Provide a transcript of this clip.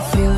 feel